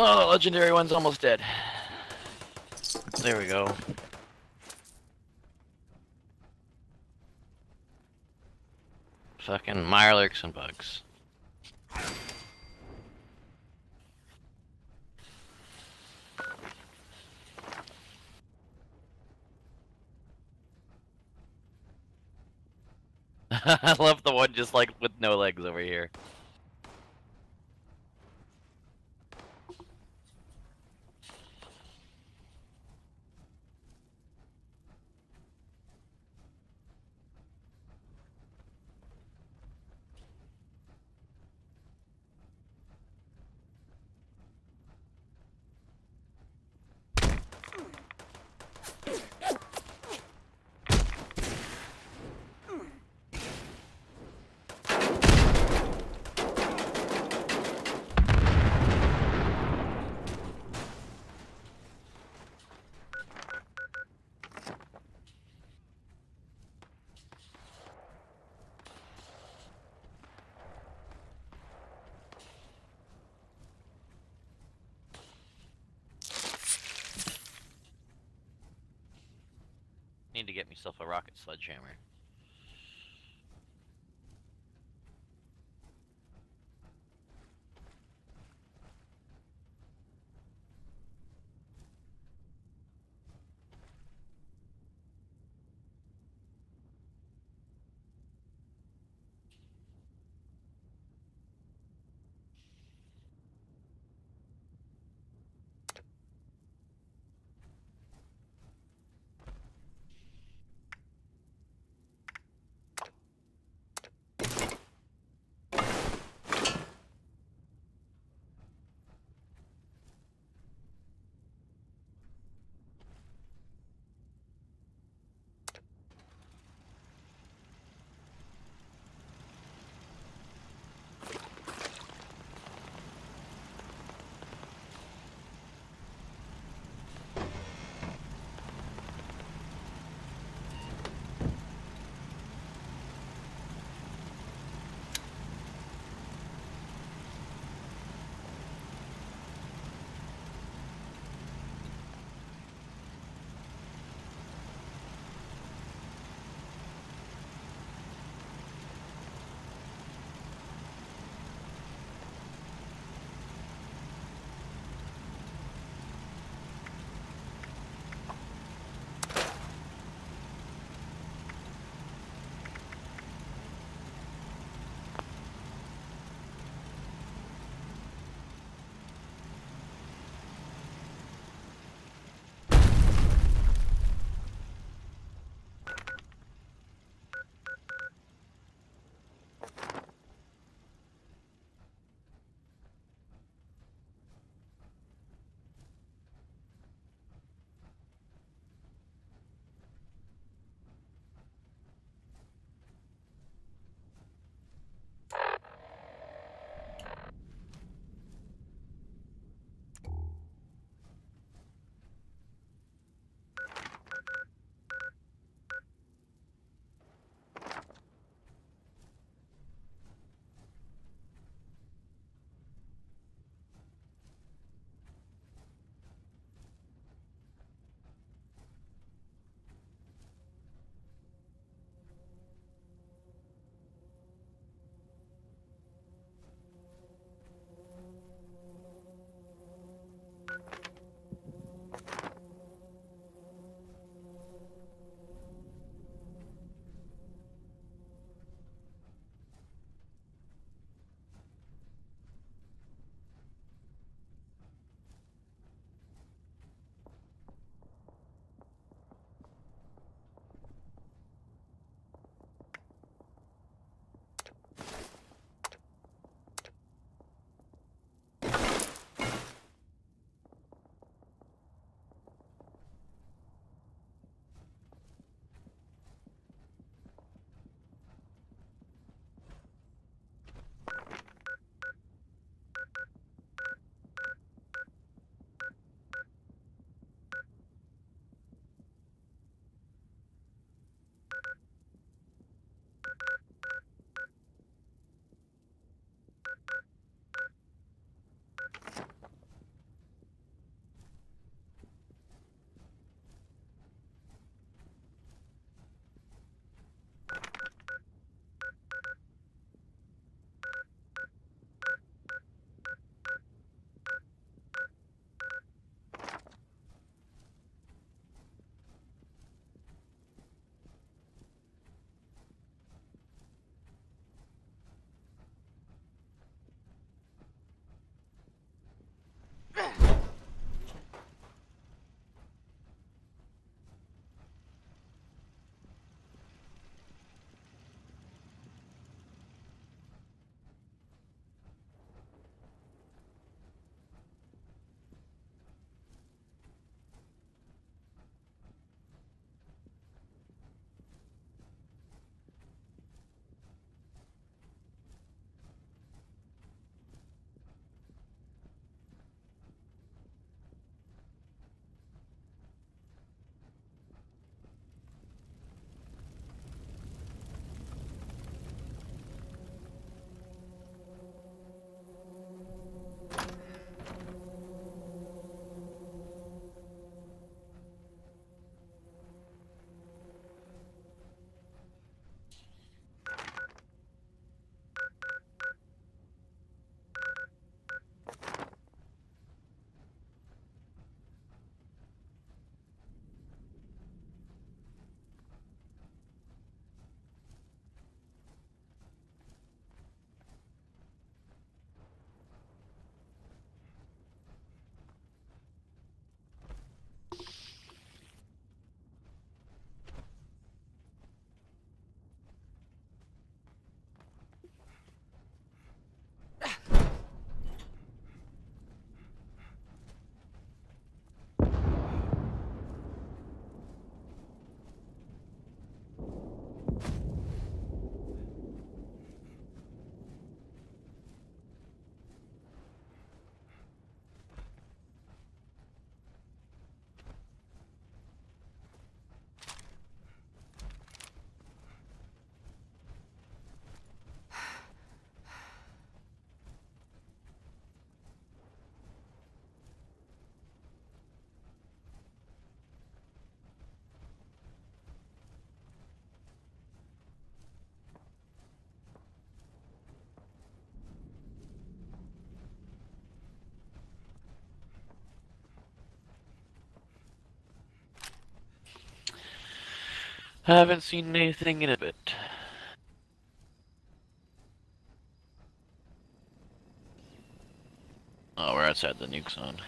Oh, legendary one's almost dead. There we go. Fucking Mirelurks and bugs. I love the one just like with no legs over here. Need to get myself a rocket sledgehammer. Haven't seen anything in a bit. Oh, we're outside the nuke zone.